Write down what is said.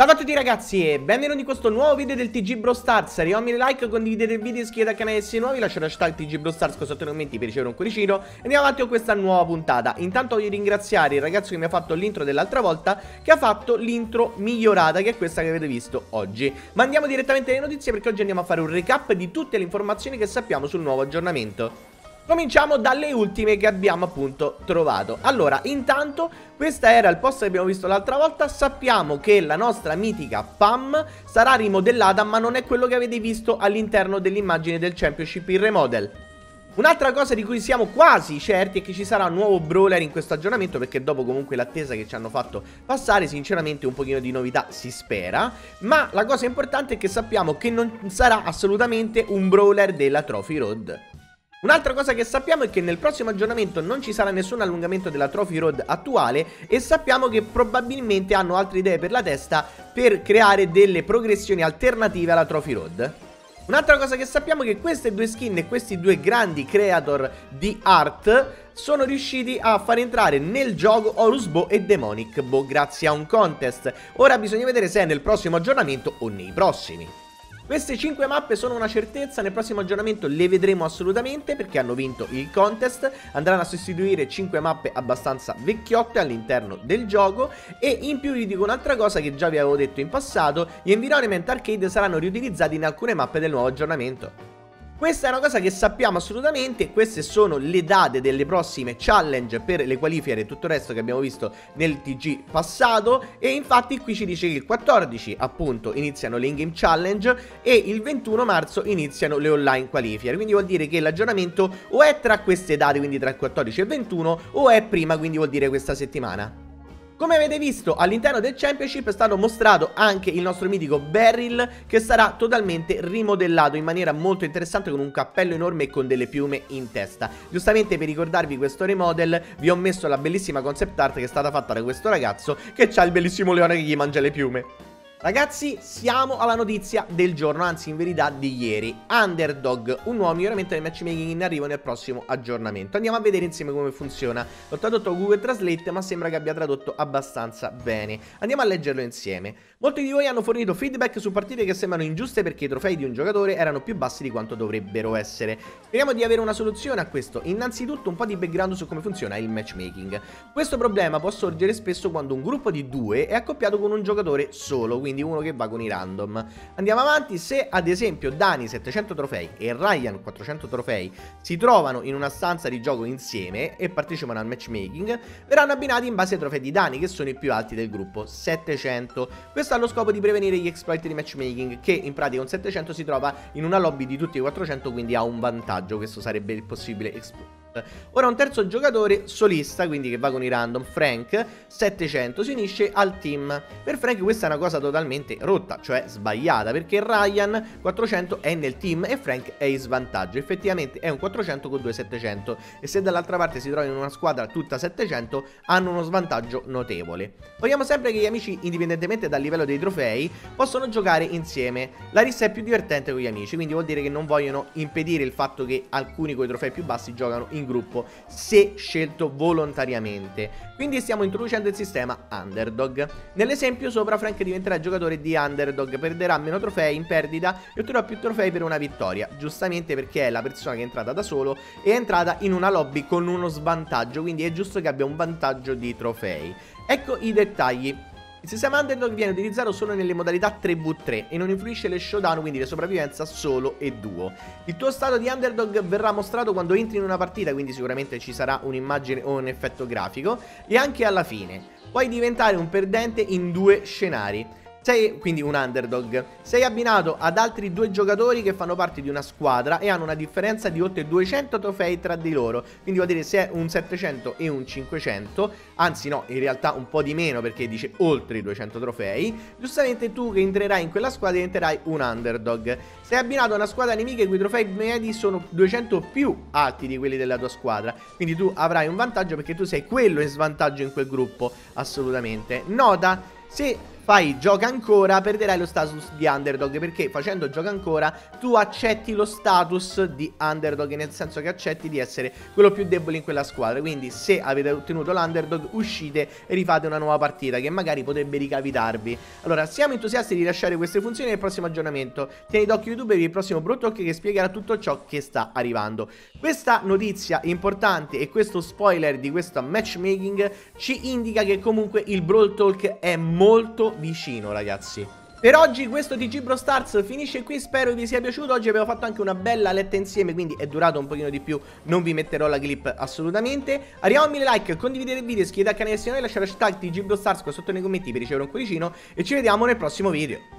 Ciao a tutti ragazzi e benvenuti in questo nuovo video del TG Bro Stars. Arriviamo like, condividete il video, iscrivetevi al canale se nuovi Lasciate hashtag TG Bro Stars con sotto nei commenti per ricevere un cuoricino. E andiamo avanti con questa nuova puntata. Intanto voglio ringraziare il ragazzo che mi ha fatto l'intro dell'altra volta Che ha fatto l'intro migliorata che è questa che avete visto oggi. Ma andiamo direttamente alle notizie perché oggi andiamo a fare un recap di tutte le informazioni che sappiamo sul nuovo aggiornamento Cominciamo dalle ultime che abbiamo appunto trovato. Allora, intanto, questo era il post che abbiamo visto l'altra volta. Sappiamo che la nostra mitica PAM sarà rimodellata Ma non è quello che avete visto all'interno dell'immagine del Championship in remodel. Un'altra cosa di cui siamo quasi certi è che ci sarà un nuovo brawler in questo aggiornamento perché dopo comunque l'attesa che ci hanno fatto passare sinceramente un pochino di novità si spera. Ma la cosa importante è che sappiamo che non sarà assolutamente un brawler della Trophy Road Un'altra cosa che sappiamo è che nel prossimo aggiornamento non ci sarà nessun allungamento della Trophy Road attuale e sappiamo che probabilmente hanno altre idee per la testa per creare delle progressioni alternative alla Trophy Road. Un'altra cosa che sappiamo è che queste due skin e questi due grandi creator di art sono riusciti a far entrare nel gioco Horus Bow e Demonic Bow grazie a un contest. Ora bisogna vedere se è nel prossimo aggiornamento o nei prossimi. Queste 5 mappe sono una certezza, nel prossimo aggiornamento le vedremo assolutamente perché hanno vinto il contest, andranno a sostituire 5 mappe abbastanza vecchiotte all'interno del gioco e in più vi dico un'altra cosa che già vi avevo detto in passato, gli environment arcade saranno riutilizzati in alcune mappe del nuovo aggiornamento. Questa è una cosa che sappiamo assolutamente, queste sono le date delle prossime challenge per le qualifiche e tutto il resto che abbiamo visto nel TG passato e infatti qui ci dice che il 14 appunto iniziano le in-game challenge e il 21 marzo iniziano le online qualifiche, quindi vuol dire che l'aggiornamento o è tra queste date, quindi tra il 14 e il 21 o è prima, quindi vuol dire questa settimana. Come avete visto all'interno del Championship è stato mostrato anche il nostro mitico Beryl che sarà totalmente rimodellato in maniera molto interessante con un cappello enorme e con delle piume in testa. Giustamente per ricordarvi questo remodel vi ho messo la bellissima concept art che è stata fatta da questo ragazzo che ha il bellissimo leone che gli mangia le piume. Ragazzi, siamo alla notizia del giorno, anzi in verità di ieri. Underdog, un nuovo miglioramento del matchmaking in arrivo nel prossimo aggiornamento. Andiamo a vedere insieme come funziona. L'ho tradotto Google Translate, ma sembra che abbia tradotto abbastanza bene. Andiamo a leggerlo insieme. Molti di voi hanno fornito feedback su partite che sembrano ingiuste perché i trofei di un giocatore erano più bassi di quanto dovrebbero essere. Speriamo di avere una soluzione a questo. Innanzitutto un po' di background su come funziona il matchmaking. Questo problema può sorgere spesso quando un gruppo di due è accoppiato con un giocatore solo, quindi uno che va con i random. Andiamo avanti, se ad esempio Dani 700 trofei e Ryan 400 trofei si trovano in una stanza di gioco insieme e partecipano al matchmaking, verranno abbinati in base ai trofei di Dani che sono i più alti del gruppo, 700. Questo ha lo scopo di prevenire gli exploit di matchmaking che in pratica un 700 si trova in una lobby di tutti i 400 quindi ha un vantaggio, questo sarebbe il possibile exploit. Ora un terzo giocatore solista, quindi che va con i random, Frank, 700, si unisce al team. Per Frank questa è una cosa totalmente rotta, cioè sbagliata, perché Ryan 400 è nel team e Frank è in svantaggio. Effettivamente è un 400 con due 700 e se dall'altra parte si trova in una squadra tutta 700 hanno uno svantaggio notevole. Vogliamo sempre che gli amici, indipendentemente dal livello dei trofei, possono giocare insieme. La rissa è più divertente con gli amici, quindi vuol dire che non vogliono impedire il fatto che alcuni con i trofei più bassi giocano in gruppo se scelto volontariamente. Quindi stiamo introducendo il sistema Underdog. Nell'esempio sopra Frank diventerà giocatore di Underdog, perderà meno trofei in perdita e otterrà più trofei per una vittoria, giustamente perché è la persona che è entrata da solo e è entrata in una lobby con uno svantaggio, quindi è giusto che abbia un vantaggio di trofei. Ecco i dettagli. Il sistema Underdog viene utilizzato solo nelle modalità 3v3 e non influisce le showdown, quindi le sopravvivenza solo e duo. Il tuo stato di Underdog verrà mostrato quando entri in una partita, quindi sicuramente ci sarà un'immagine o un effetto grafico, e anche alla fine. Puoi diventare un perdente in due scenari. Sei quindi un underdog. Sei abbinato ad altri due giocatori che fanno parte di una squadra e hanno una differenza di oltre 200 trofei tra di loro. Quindi vuol dire se è un 700 e un 500, anzi no, in realtà un po' di meno perché dice oltre i 200 trofei. Giustamente tu che entrerai in quella squadra diventerai un underdog. Sei abbinato a una squadra nemica i cui trofei medi sono 200 più alti di quelli della tua squadra. Quindi tu avrai un vantaggio perché tu sei quello in svantaggio in quel gruppo, assolutamente. Nota, se fai gioca ancora perderai lo status di underdog perché facendo gioca ancora tu accetti lo status di underdog nel senso che accetti di essere quello più debole in quella squadra. Quindi se avete ottenuto l'underdog uscite e rifate una nuova partita che magari potrebbe ricapitarvi. Allora siamo entusiasti di lasciare queste funzioni nel prossimo aggiornamento. Tieni d'occhio youtube per il prossimo Bro Talk che spiegherà tutto ciò che sta arrivando. Questa notizia importante e questo spoiler di questo matchmaking ci indica che comunque il Brawl Talk è molto vicino ragazzi per oggi questo TG Bro Stars finisce qui, spero vi sia piaciuto, oggi abbiamo fatto anche una bella letta insieme, quindi è durato un pochino di più, non vi metterò la clip assolutamente. Arriviamo a 1000 like, condividete il video, iscrivetevi al canale se non lasciate hashtag TG Bro Stars qua sotto nei commenti per ricevere un cuoricino e ci vediamo nel prossimo video.